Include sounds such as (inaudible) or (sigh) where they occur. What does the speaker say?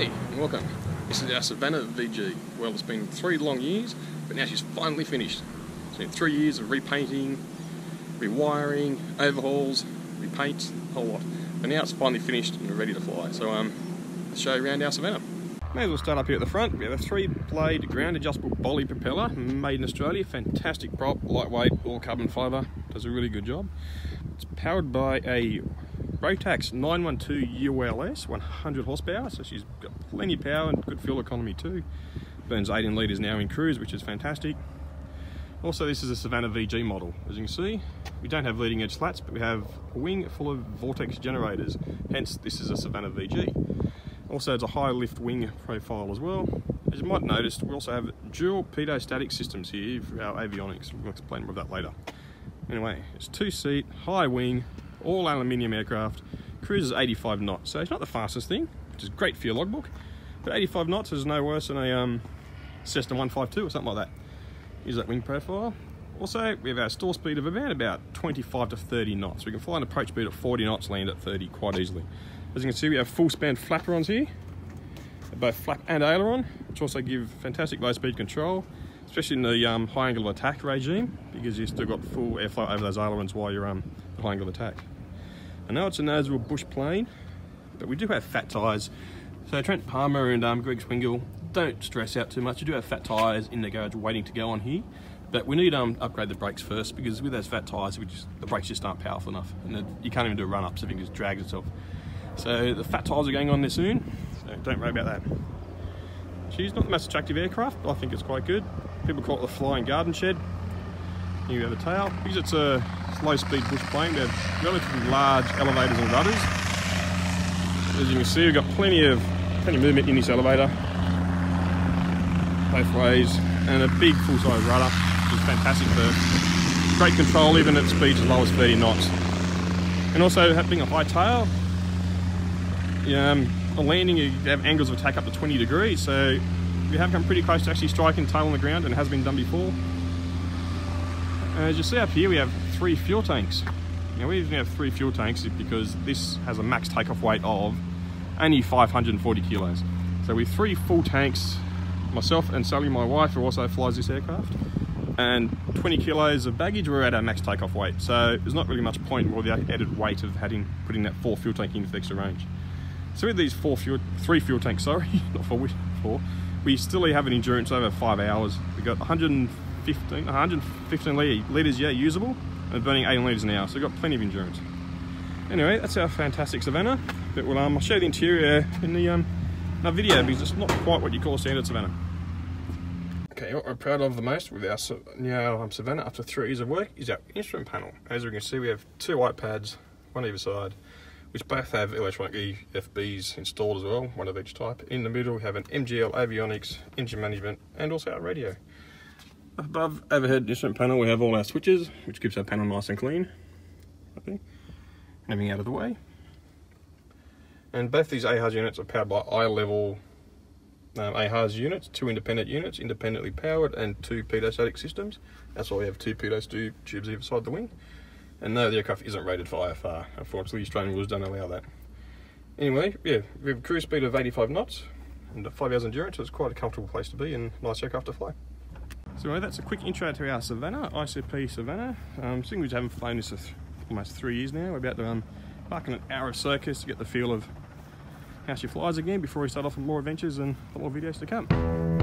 Hey, and welcome. This is our Savannah VG. Well, it's been three long years, but now she's finally finished. It's been three years of repainting, rewiring, overhauls, repaints, a whole lot. But now it's finally finished and ready to fly. So, um, let's show you around our Savannah. May as well start up here at the front. We have a three-blade ground adjustable Bolly propeller, made in Australia. Fantastic prop, lightweight, all carbon fibre. Does a really good job. It's powered by a Rotax 912 ULS, 100 horsepower, so she's got plenty of power and good fuel economy too. Burns 18 litres now in cruise, which is fantastic. Also, this is a Savannah VG model. As you can see, we don't have leading edge slats, but we have a wing full of vortex generators. Hence, this is a Savannah VG. Also, it's a high lift wing profile as well. As you might notice, we also have dual pitot-static systems here for our avionics. We'll explain more of that later. Anyway, it's two seat, high wing, all aluminium aircraft, cruises 85 knots. So it's not the fastest thing, which is great for your logbook, but 85 knots is no worse than a um, Cessna 152 or something like that. Here's that wing profile. Also, we have our stall speed of around about 25 to 30 knots. So we can fly an approach speed at 40 knots, land at 30 quite easily. As you can see, we have full span flaperons here, both flap and aileron, which also give fantastic low speed control, especially in the um, high angle of attack regime, because you've still got full airflow over those ailerons while you're um, high angle of attack. I know it's a Noswell bush plane, but we do have fat tyres. So Trent Palmer and um, Greg Swingle, don't stress out too much. You do have fat tyres in the garage waiting to go on here, but we need to um, upgrade the brakes first because with those fat tyres, the brakes just aren't powerful enough, and the, you can't even do a run up, so it just drags itself. So the fat tyres are going on there soon, so don't worry about that. She's not the most attractive aircraft, but I think it's quite good. People call it the flying garden shed. Here we have a tail. Because it's a low speed bush plane, we have relatively large elevators and rudders. As you can see, we've got plenty of plenty of movement in this elevator. Both ways. And a big full size rudder, which is fantastic for great control even at speeds as low as 30 knots. And also having a high tail, um, on landing you have angles of attack up to 20 degrees, so we have come pretty close to actually striking tail on the ground and it has been done before. And As you see up here, we have three fuel tanks. Now we only have three fuel tanks because this has a max takeoff weight of only 540 kilos. So with three full tanks, myself and Sally, my wife, who also flies this aircraft, and 20 kilos of baggage, we're at our max takeoff weight. So there's not really much point with the added weight of having putting that four fuel tank in for extra range. So with these four fuel, three fuel tanks, (laughs) sorry, not four, four, we still have an endurance over five hours. We've got 115, 115 litres, yeah, usable, and burning 18 litres an hour, so we've got plenty of endurance. Anyway, that's our fantastic Savannah, but we'll, um, I'll show you the interior in the um, in video because it's not quite what you call a standard Savannah. Okay, what we're proud of the most with our now um, Savannah after three years of work is our instrument panel. As we can see, we have two iPads, one either side, which both have electronic EFBs installed as well, one of each type. In the middle we have an MGL avionics, engine management, and also our radio. Above overhead instrument panel we have all our switches, which keeps our panel nice and clean. Okay. Everything out of the way. And both these AHRS units are powered by iLevil um, AHRS units, two independent units, independently powered, and two pitot-static systems. That's why we have two pitot tubes either side the wing. And no, the aircraft isn't rated for IFR. Unfortunately, Australian rules don't allow that. Anyway, yeah, we have a cruise speed of 85 knots and 5 hours endurance. So it's quite a comfortable place to be and nice aircraft to fly. So anyway, that's a quick intro to our Savannah, ICP Savannah. Um, seeing we haven't flown this th almost three years now, we're about to um, park in an hour of circuits to get the feel of how she flies again before we start off on more adventures and a lot more videos to come.